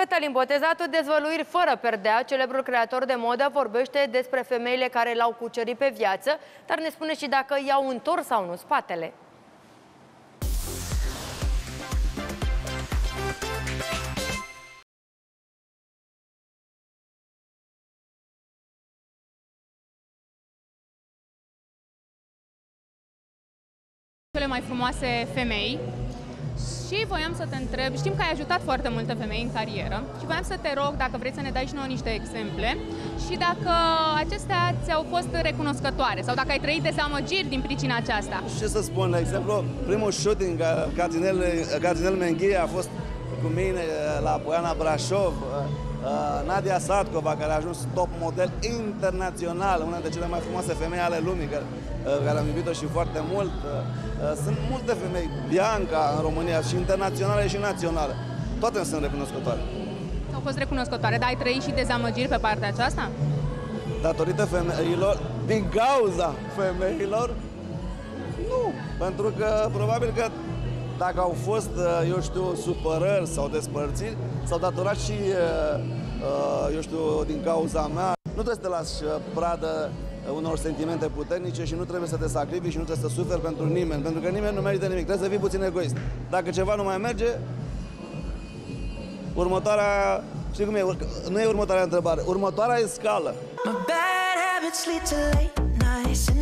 Cătălin Botezatul, dezvăluiri fără perdea, celebrul creator de modă vorbește despre femeile care l-au cucerit pe viață, dar ne spune și dacă i-au întors sau nu spatele. cele mai frumoase femei și voiam să te întreb, știm că ai ajutat foarte multe femei în carieră și voiam să te rog dacă vrei să ne dai și nouă niște exemple și dacă acestea ți-au fost recunoscătoare sau dacă ai trăit dezamăgiri din pricina aceasta. Ce să spun, de exemplu, primul shooting, uh, Catinel, Catinel Menghie a fost cu mine uh, la Poiana Brașov, uh, uh, Nadia Satkova, care a ajuns top model internațional, una dintre cele mai frumoase femei ale lumii, care, uh, care am iubit-o și foarte mult. Uh, uh, Sunt multe femei, Bianca în România, și internaționale și naționale. Toate îmi sunt recunoscătoare. Au fost recunoscătoare, dar ai trăit și dezamăgiri pe partea aceasta? datorită femeilor, din cauza femeilor, nu. Pentru că probabil că dacă au fost, uh, eu știu, supărări sau despărțiri, s-au datorat și, uh, uh, eu știu, din cauza mea. Nu trebuie să te lași uh, pradă unor sentimente puternice și nu trebuie să te sacrifici și nu trebuie să suferi pentru nimeni, pentru că nimeni nu merită nimic. Trebuie să fii puțin egoist. Dacă ceva nu mai merge, următoarea, știi cum e, nu e următoarea întrebare, următoarea e scală. My bad habits lead to late nights and